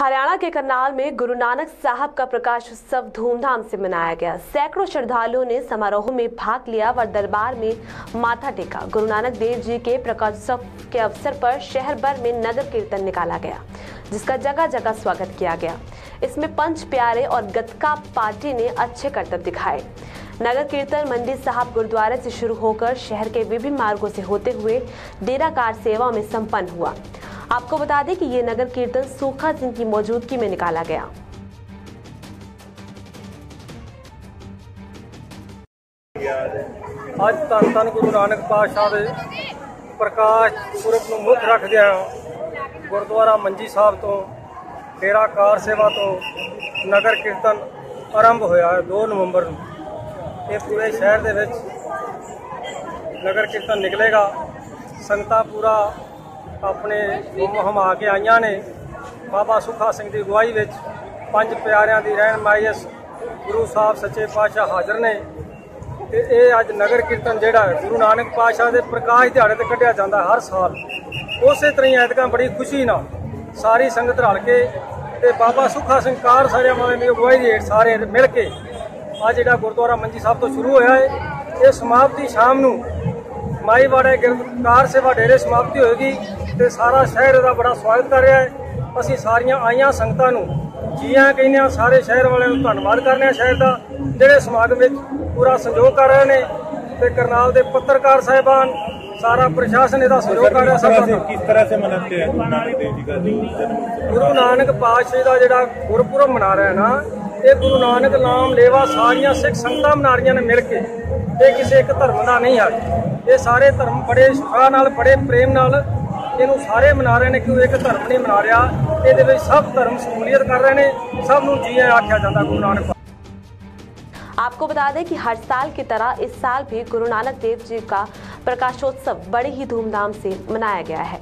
हरियाणा के करनाल में गुरु नानक साहब का प्रकाश उत्सव धूमधाम से मनाया गया। सैकड़ों श्रद्धालुओं ने समारोह में भाग लिया व दरबार में माथा टेका। गुरु नानक देव जी के प्रकाश उत्सव के अवसर पर शहर भर में नगर कीर्तन निकाला गया, जिसका जगह जगह स्वागत किया गया। इसमें पंच प्यारे और गतका पार्टी ने अच्छे करतब दिखाए। नगर कीर्तन मंडी साहब गुरुद्वारे से शुरू होकर शहर के विभिन्न मार्गों से होते हुए डेरा कार सेवा में संपन्न हुआ। आपको बता दें कि ये नगर कीर्तन सूखा सिंह की मौजूदगी में निकाला गया ਅੱਜ ਧੰਨ ਧੰਨ ਗੁਰੂ ਨਾਨਕ ਪਾਤਸ਼ਾਹ ਦੇ ਪ੍ਰਕਾਸ਼ ਪੁਰਬ ਨੂੰ ਮੁੱਖ ਰੱਖਦਿਆਂ ਗੁਰਦੁਆਰਾ ਮੰਜੀ ਸਾਹਿਬ ਤੋਂ ਡੇਰਾ ਕਾਰ ਸੇਵਾ ਤੋਂ ਨਗਰ ਕੀਰਤਨ ਆਰੰਭ ਹੋਇਆ ਹੈ 2 ਨਵੰਬਰ ਨੂੰ ਇਹ ਪੂਰੇ ਸ਼ਹਿਰ ਦੇ ਵਿੱਚ ਨਗਰ ਕੀਰਤਨ ਨਿਕਲੇਗਾ ਸੰਗਤਾਂ ਪੂਰਾ ਆਪਣੇ ਗੁੰਮ ਹਮਾ ਕੇ ਆਈਆਂ ਨੇ। ਬਾਬਾ ਸੁਖਾ ਸਿੰਘ ਦੀ ਅਗਵਾਈ ਵਿੱਚ ਪੰਜ ਪਿਆਰਿਆਂ ਦੀ ਰਹਿਨਮਾਈ ਇਸ ਗੁਰੂ ਸਾਹਿਬ ਸੱਚੇ ਪਾਤਸ਼ਾਹ ਹਾਜ਼ਰ ਨੇ। ਤੇ ਇਹ ਅੱਜ ਨਗਰ ਕੀਰਤਨ ਜਿਹੜਾ ਗੁਰੂ ਨਾਨਕ ਪਾਤਸ਼ਾਹ ਦੇ ਪ੍ਰਕਾਸ਼ ਦਿਹਾੜੇ ਤੇ ਕੱਢਿਆ ਜਾਂਦਾ ਹਰ ਸਾਲ। ਉਸੇ ਤਰ੍ਹਾਂ ਹੀ ਐਤਕਾਂ ਬੜੀ ਖੁਸ਼ੀ ਨਾਲ ਸਾਰੀ ਸੰਗਤ ਰਲ ਕੇ ਤੇ ਬਾਬਾ ਸੁਖਾ ਸਿੰਘ ਕਾਰ ਸਾਰਿਆਂ ਵਾਲੇ ਦੀ ਅਗਵਾਈ ਦੇ ਹੇਠ ਸਾਰੇ ਮਿਲ ਕੇ ਅੱਜ ਜਿਹੜਾ ਗੁਰਦੁਆਰਾ ਮੰਜੀ ਸਾਹਿਬ ਤੋਂ ਸ਼ੁਰੂ ਹੋਇਆ ਹੈ, ਇਹ ਸਮਾਪਤੀ ਸ਼ਾਮ ਨੂੰ ਮਾਈਵਾੜੇ ਕਾਰ ਸੇਵਾ ਡੇਰੇ ਸਮਾਪਤੀ ਹੋਏਗੀ। ਤੇ ਸਾਰਾ ਸ਼ਹਿਰ ਇਹਦਾ ਬੜਾ ਸਵਾਗਤ ਕਰ ਰਿਹਾ ਹੈ ਅਸੀਂ ਸਾਰੀਆਂ ਆਈਆਂ ਸੰਗਤਾਂ ਨੂੰ ਜੀਆਂ ਕਹਿੰਦੇ ਹਾਂ ਸਾਰੇ ਸ਼ਹਿਰ ਵਾਲਿਆਂ ਨੂੰ ਧੰਨਵਾਦ ਕਰਨੇ ਆ ਸ਼ਹਿਰ ਦਾ ਜਿਹੜੇ ਸਮਾਗਮ ਵਿੱਚ ਪੂਰਾ ਸਹਿਯੋਗ ਕਰ ਰਹੇ ਨੇ ਤੇ ਕਰਨਾਲ ਦੇ ਪੱਤਰਕਾਰ ਸਾਹਿਬਾਨ ਸਾਰਾ ਪ੍ਰਸ਼ਾਸਨ ਇਹਦਾ ਸਹਿਯੋਗ ਕਰ ਰਿਹਾ ਸਭ ਦਾ किस तरह से मनाते हैं गुरु नानक देव जी का जन्म उत्सव ਗੁਰੂ ਨਾਨਕ ਪਾਤਸ਼ਾਹ ਦਾ ਜਿਹੜਾ ਗੁਰਪੁਰਬ ਮਨਾ ਰਿਹਾ ਨਾ ਇਹ ਗੁਰੂ ਨਾਨਕ ਨਾਮ ਲੇਵਾ ਸਾਰੀਆਂ ਸਿੱਖ ਸੰਗਤਾਂ ਮਨਾ ਰਹੀਆਂ ਨੇ ਮਿਲ ਕੇ ਇਹ ਕਿਸੇ ਇੱਕ ਧਰਮ ਦਾ ਨਹੀਂ ਹੈ ਇਹ ਸਾਰੇ ਧਰਮ ਬੜੇ ਸੁਖਾ ਨਾਲ ਬੜੇ ਪ੍ਰੇਮ ਨਾਲ ਇਹਨੂੰ ਸਾਰੇ ਮਨਾ ਰਹੇ ਨੇ ਕਿਉਂ ਇੱਕ ਧਰਮ ਨਹੀਂ ਮਨਾ ਰਿਹਾ ਇਹਦੇ ਵਿੱਚ ਸਭ ਧਰਮ ਸ਼ਮੂਲੀਅਤ ਕਰ ਰਹੇ ਨੇ ਸਭ ਨੂੰ ਜੀ ਆਇਆਂ ਆਖਿਆ ਜਾਂਦਾ ਗੁਰੂ ਨਾਨਕ आपको बता दें कि हर साल की तरह इस साल भी गुरु नानक देव जी का प्रकाशोत्सव बड़े ही धूमधाम से मनाया गया है